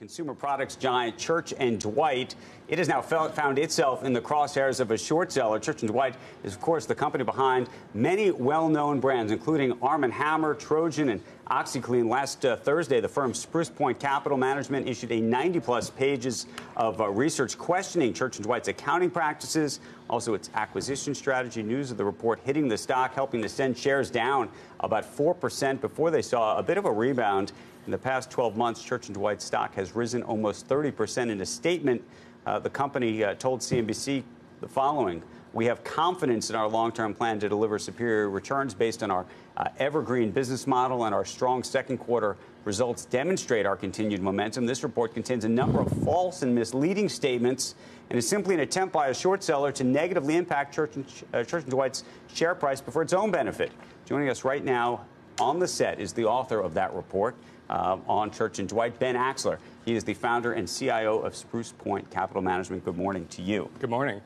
Consumer products giant Church and Dwight. It has now found itself in the crosshairs of a short seller. Church and Dwight is, of course, the company behind many well-known brands, including Arm & Hammer, Trojan, and OxiClean. Last uh, Thursday, the firm Spruce Point Capital Management issued a 90-plus pages of uh, research questioning Church and Dwight's accounting practices, also its acquisition strategy. News of the report hitting the stock, helping to send shares down about 4% before they saw a bit of a rebound in the past 12 months, Church & Dwight stock has risen almost 30%. In a statement, uh, the company uh, told CNBC the following. We have confidence in our long term plan to deliver superior returns based on our uh, evergreen business model and our strong second quarter results demonstrate our continued momentum. This report contains a number of false and misleading statements and is simply an attempt by a short seller to negatively impact Church and, uh, Church and Dwight's share price for its own benefit. Joining us right now on the set is the author of that report uh, on Church and Dwight, Ben Axler. He is the founder and CIO of Spruce Point Capital Management. Good morning to you. Good morning.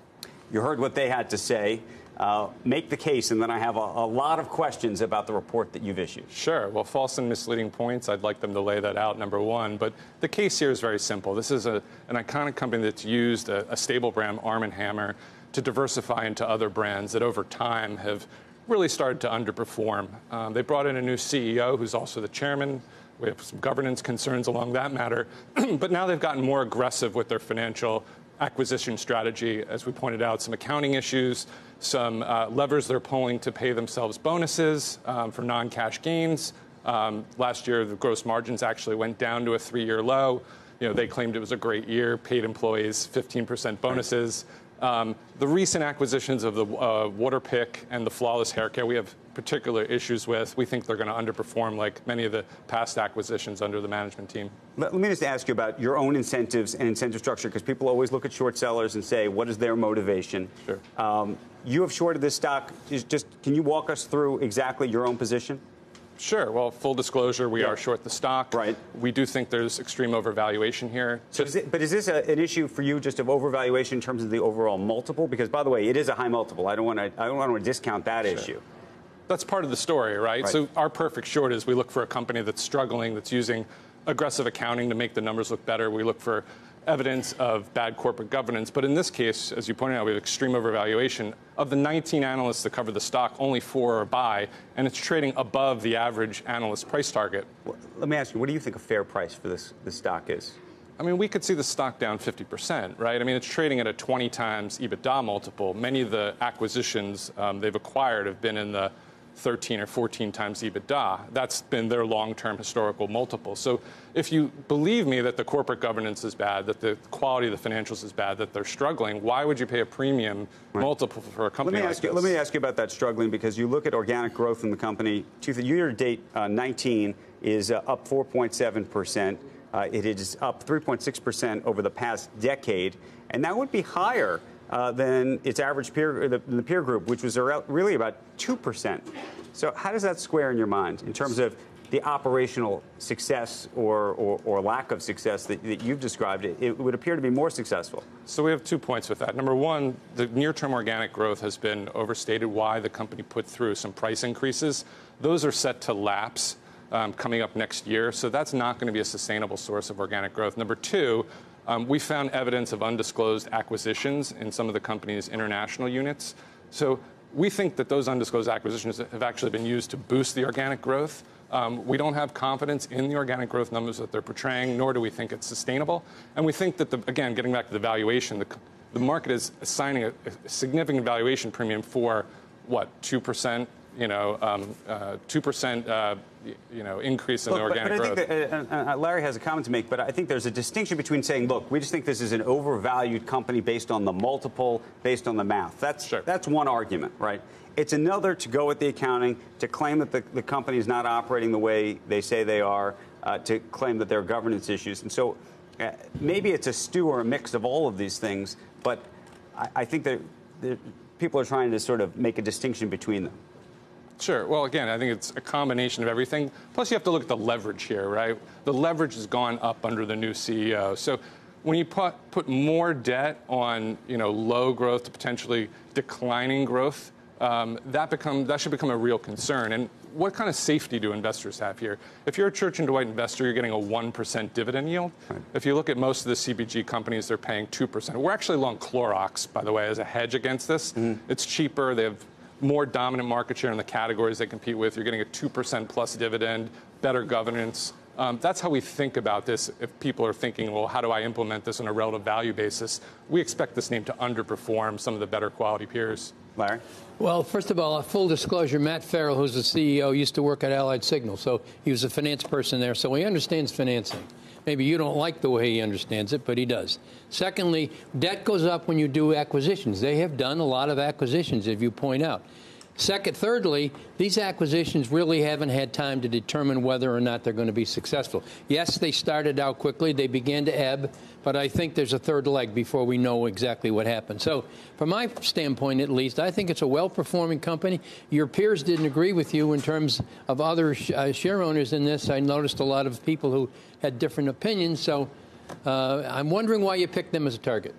You heard what they had to say. Uh, make the case, and then I have a, a, lot of questions about the report that you've issued. Sure. Well, false and misleading points, I'd like them to lay that out, number one. But the case here is very simple. This is a, an iconic company that's used a, a stable brand, Arm & Hammer, to diversify into other brands that over time have really started to underperform. Um, they brought in a new CEO who's also the chairman we have some governance concerns along that matter. but now they've gotten more aggressive with their financial acquisition strategy. As we pointed out, some accounting issues, some uh, levers they're pulling to pay themselves bonuses um, for non cash gains. Um, last year, the gross margins actually went down to a three year low. You know, they claimed it was a great year, paid employees 15% bonuses. Um, the recent acquisitions of the uh, Waterpik and the Flawless Hair Care, we have particular issues with. We think they're going to underperform like many of the past acquisitions under the management team. Let, let me just ask you about your own incentives and incentive structure, because people always look at short sellers and say, what is their motivation? Sure. Um, you have shorted this stock. Just can you walk us through exactly your own position? Sure. Well, full disclosure, we yeah. are short the stock. Right. We do think there's extreme overvaluation here. So, is it, but is this a, an issue for you, just of overvaluation in terms of the overall multiple? Because, by the way, it is a high multiple. I don't want to. I don't want to discount that sure. issue. That's part of the story, right? right? So our perfect short is we look for a company that's struggling, that's using aggressive accounting to make the numbers look better. We look for evidence of bad corporate governance. But in this case, as you pointed out, we have extreme overvaluation. Of the 19 analysts that cover the stock, only four are buy, and it's trading above the average analyst price target. Well, let me ask you, what do you think a fair price for this, this stock is? I mean, we could see the stock down 50%, right? I mean, it's trading at a 20 times EBITDA multiple. Many of the acquisitions um, they've acquired have been in the 13 or 14 times EBITDA. That's been their long-term historical multiple. So if you believe me that the corporate governance is bad, that the quality of the financials is bad, that they're struggling, why would you pay a premium right. multiple for a company let me like ask this? You, let me ask you about that struggling because you look at organic growth in the company. To the year to date, uh, 19 is uh, up 4.7 percent. Uh, it is up 3.6 percent over the past decade, and that would be higher uh, than its average peer, the, the peer group, which was really about 2%. So how does that square in your mind in terms of the operational success or, or, or lack of success that, that, you've described, it, it would appear to be more successful. So we have two points with that. Number one, the near-term organic growth has been overstated. Why the company put through some price increases. Those are set to lapse um, coming up next year. So that's not going to be a sustainable source of organic growth. Number two, um, we found evidence of undisclosed acquisitions in some of the company's international units. So we think that those undisclosed acquisitions have actually been used to boost the organic growth. Um, we don't have confidence in the organic growth numbers that they're portraying, nor do we think it's sustainable. And we think that, the, again, getting back to the valuation, the, the market is assigning a, a significant valuation premium for what, 2%? You know, um, uh, two um, percent, uh, you know, increase in look, organic but, but growth. I think that, uh, uh, Larry has a comment to make, but I think there's a distinction between saying, look, we just think this is an overvalued company based on the multiple, based on the math. That's sure. that's one argument, right? It's another to go with the accounting, to claim that the, the company is not operating the way they say they are, uh, to claim that there are governance issues, and so uh, maybe it's a stew or a mix of all of these things, but I, I think that people are trying to sort of make a distinction between them. Sure. Well, again, I think it's a combination of everything. Plus, you have to look at the leverage here, right? The leverage has gone up under the new CEO. So when you put, put more debt on you know, low growth to potentially declining growth, um, that, become, that should become a real concern. And what kind of safety do investors have here? If you're a Church and Dwight investor, you're getting a 1% dividend yield. If you look at most of the CPG companies, they're paying 2%. We're actually long Clorox, by the way, as a hedge against this. It's cheaper. They have more dominant market share in the categories they compete with. You're getting a 2% plus dividend, better governance. Um, that's how we think about this. If people are thinking, well, how do I implement this on a relative value basis? We expect this name to underperform some of the better quality peers. Larry? Well, first of all, full disclosure, Matt Farrell, who's the CEO, used to work at Allied Signal, so he was a finance person there, so he understands financing. Maybe you don't like the way he understands it, but he does. Secondly, debt goes up when you do acquisitions. They have done a lot of acquisitions, as you point out. Second, thirdly, these acquisitions really haven't had time to determine whether or not they're going to be successful. Yes, they started out quickly, they began to ebb, but I think there's a third leg before we know exactly what happened. So, from my standpoint at least, I think it's a well performing company. Your peers didn't agree with you in terms of other sh- uh, share owners in this. I noticed a lot of people who had different opinions, so uh, I'm wondering why you picked them as a target.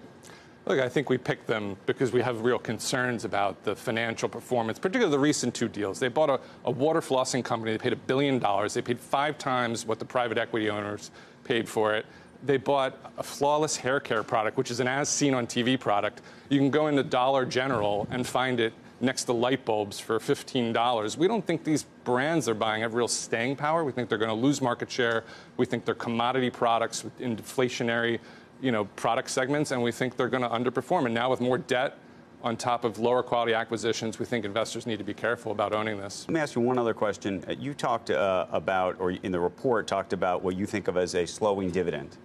Look, I think we picked them because we have real concerns about the financial performance, particularly the recent two deals. They bought a, a water flossing company. They paid a billion dollars. They paid five times what the private equity owners paid for it. They bought a flawless hair care product, which is an as seen on TV product. You can go into Dollar General and find it next to light bulbs for $15. We don't think these brands they're buying have real staying power. We think they're going to lose market share. We think they're commodity products with inflationary you know, product segments, and we think they're going to underperform. And now with more debt on top of lower quality acquisitions, we think investors need to be careful about owning this. Let me ask you one other question. You talked uh, about, or in the report, talked about what you think of as a slowing dividend.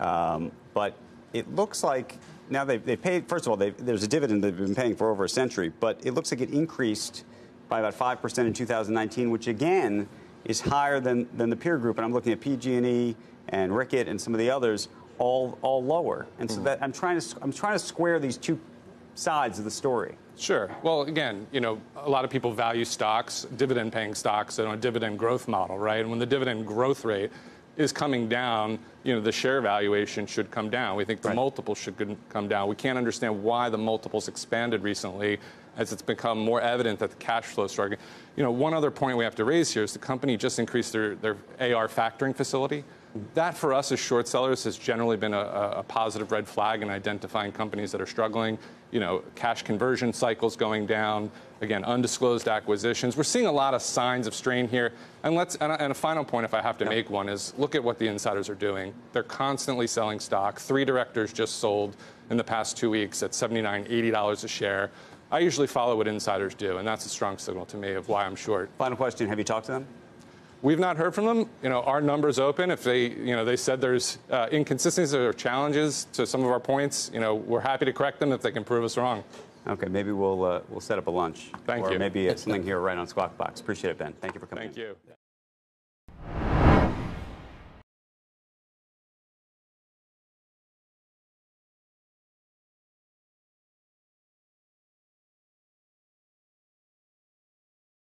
Um, but it looks like now they've, they've paid, first of all, there's a dividend they've been paying for over a century, but it looks like it increased by about 5% in 2019, which again is higher than, than the peer group. And I'm looking at PG&E and Reckitt and some of the others, all, all lower. And so hmm. that I'm trying, to, I'm trying to square these two sides of the story. Sure. Well, again, you know, a lot of people value stocks, dividend paying stocks, on a dividend growth model, right? And when the dividend growth rate is coming down, you know, the share valuation should come down. We think the Right. multiple should come down. We can't understand why the multiples expanded recently as it's become more evident that the cash flow is struggling. You know, one other point we have to raise here is the company just increased their, their AR factoring facility. That for us as short sellers has generally been a, a positive red flag in identifying companies that are struggling. You know, cash conversion cycles going down. Again, undisclosed acquisitions. We're seeing a lot of signs of strain here. And let's and a, and a final point, if I have to make one, is look at what the insiders are doing. They're constantly selling stock. Three directors just sold in the past two weeks at 79 $80 a share. I usually follow what insiders do, and that's a strong signal to me of why I'm short. Final question Have you talked to them? We've not heard from them. You know, our numbers open. If they, you know, they said there's uh, inconsistencies or challenges to some of our points, you know, we're happy to correct them if they can prove us wrong. Okay, maybe we'll, uh, we'll set up a lunch. Thank or you. maybe uh, something here right on Squawk Box. Appreciate it, Ben. Thank you for coming Thank in. you.